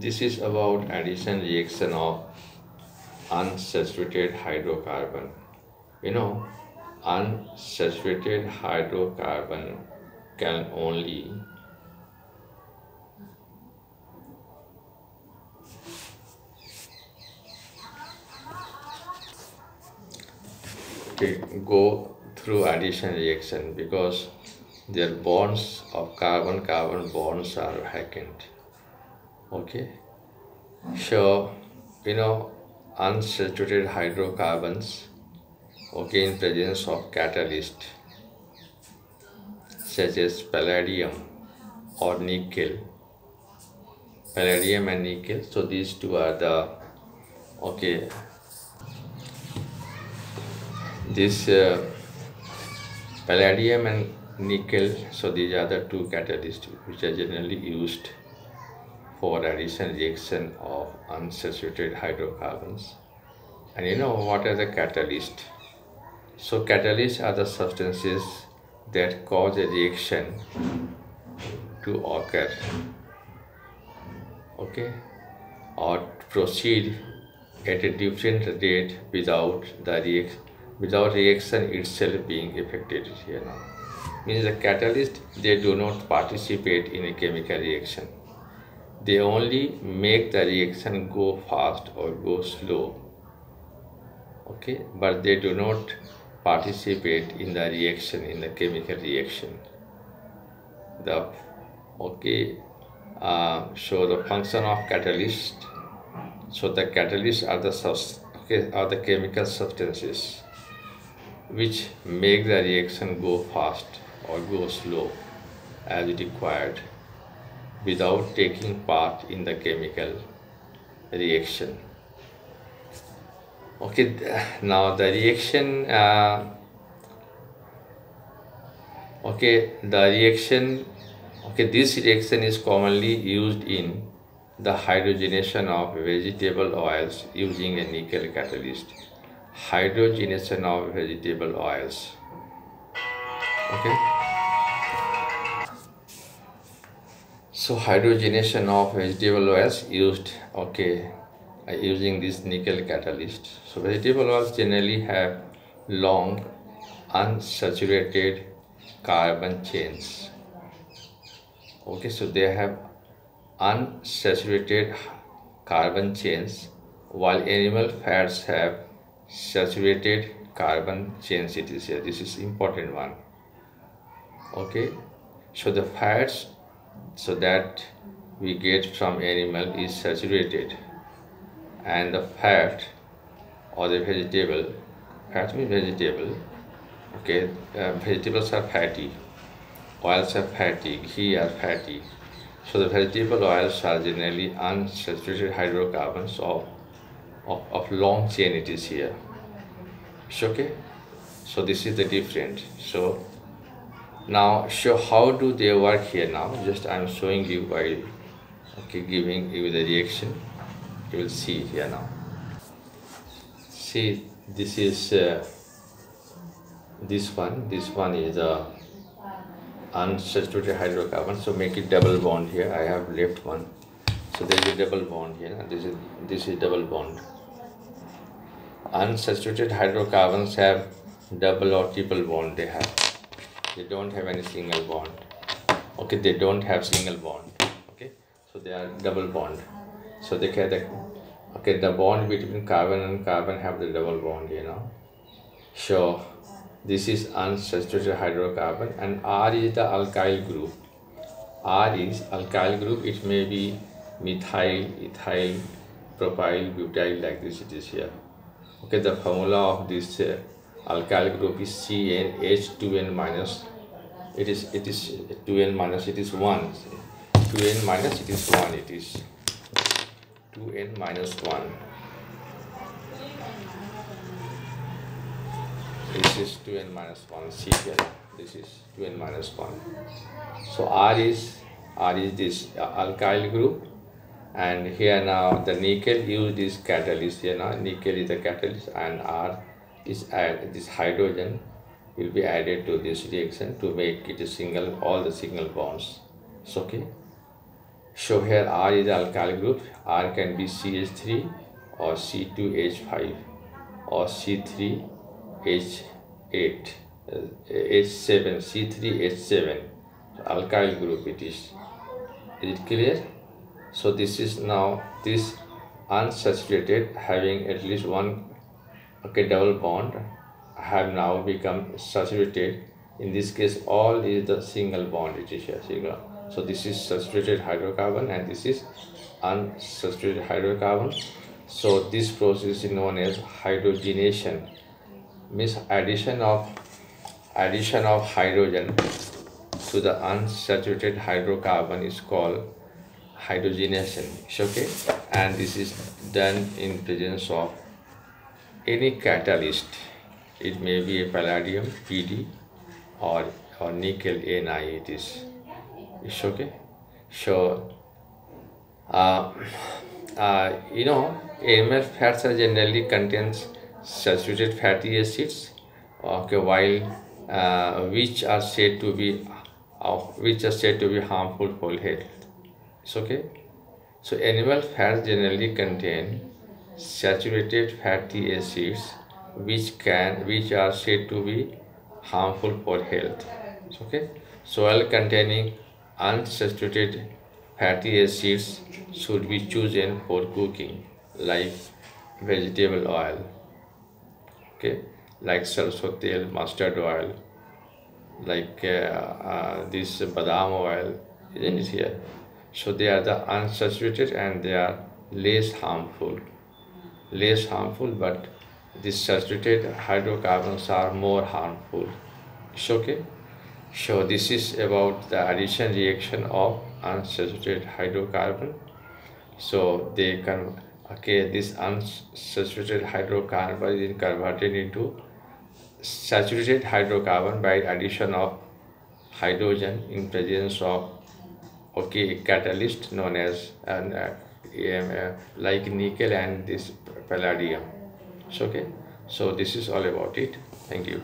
this is about addition reaction of unsaturated hydrocarbon. You know unsaturated hydrocarbon can only go through addition reaction because their bonds of carbon carbon bonds are vacant okay. So you know unsaturated hydrocarbons okay in presence of catalyst such as palladium or nickel palladium and nickel. So these two are the okay. This uh, palladium and nickel so these are the two catalysts which are generally used for addition reaction of unsaturated hydrocarbons. And you know what are the catalysts so catalysts are the substances that cause a reaction to occur. Okay? Or proceed at a different rate without the reaction without reaction itself being affected here now. Means the catalyst they do not participate in a chemical reaction they only make the reaction go fast or go slow. Okay? But they do not participate in the reaction in the chemical reaction. The okay uh, so the function of catalyst so the catalysts are the okay are the chemical substances which make the reaction go fast or go slow as required without taking part in the chemical reaction. Okay now the reaction uh, okay the reaction okay this reaction is commonly used in the hydrogenation of vegetable oils using a nickel catalyst. Hydrogenation of vegetable oils. Okay so hydrogenation of vegetable oils used okay uh, using this nickel catalyst. So vegetable oils generally have long unsaturated carbon chains. Okay so they have unsaturated carbon chains while animal fats have saturated carbon chains. It is here. This is important one. Okay so the fats so that we get from animal is saturated. And the fat or the vegetable fat means vegetable okay uh, vegetables are fatty oils are fatty ghee are fatty. So the vegetable oils are generally unsaturated hydrocarbons of of, of long chain it is here. It's okay? So this is the difference. So now show how do they work here now. Just i'm showing you by okay giving you the reaction. You will see here now. See this is uh, this one. This one is a unsaturated hydrocarbon. So make it double bond here. I have left one. So there is a double bond here. This is this is double bond. Unsaturated hydrocarbons have double or triple bond they have they don't have any single bond. Okay they don't have single bond. Okay so they are double bond. So they can okay the bond between carbon and carbon have the double bond you know. So this is unsaturated hydrocarbon and r is the alkyl group. R is alkyl group. It may be methyl ethyl propyl butyl like this it is here. Okay the formula of this uh, alkyl group is CnH2n minus it is it is 2n minus it is 1 2n minus it is 1 it is 2n minus 1 this is 2n minus 1 see here. This is 2n minus 1 so r is r is this uh, alkyl group. And here now the nickel used is catalyst. Here now nickel is the catalyst and R is add this hydrogen will be added to this reaction to make it a single all the single bonds. It's okay. So here r is alkyl group. R can be ch3 or c2h5 or c3h8 h7 c3 h7 alkyl group it is. Is it clear? So this is now this unsaturated having at least one okay double bond have now become saturated. In this case all is the single bond it is a single. So this is saturated hydrocarbon and this is unsaturated hydrocarbon. So this process is known as hydrogenation. Means addition of addition of hydrogen to the unsaturated hydrocarbon is called hydrogenation. Okay? And this is done in presence of any catalyst it may be a palladium pd or or nickel ni it is it's okay. So uh, uh, you know animal fats are generally contains saturated fatty acids okay while uh, which are said to be uh, which are said to be harmful for health it's okay. So animal fats generally contain saturated fatty acids which can which are said to be harmful for health. Okay? Soil containing unsaturated fatty acids should be chosen for cooking like vegetable oil. Okay? Like sarso tel mustard oil like uh, uh, this badam oil isn't it here? So they are the unsaturated and they are less harmful less harmful but these saturated hydrocarbons are more harmful. It's okay. So this is about the addition reaction of unsaturated hydrocarbon. So they can okay this unsaturated hydrocarbon is converted into saturated hydrocarbon by addition of hydrogen in presence of okay catalyst known as an uh, like nickel and this palladium. Okay? So this is all about it. Thank you